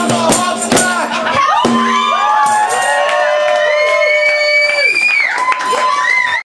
Come on.